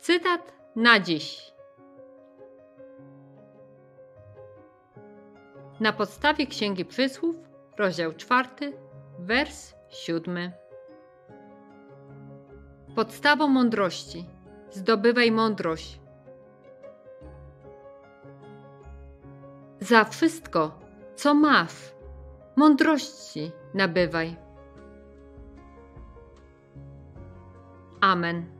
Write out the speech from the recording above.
Cytat na dziś. Na podstawie Księgi Przysłów, rozdział czwarty, wers siódmy. Podstawą mądrości. Zdobywaj mądrość. Za wszystko, co masz, mądrości nabywaj. Amen.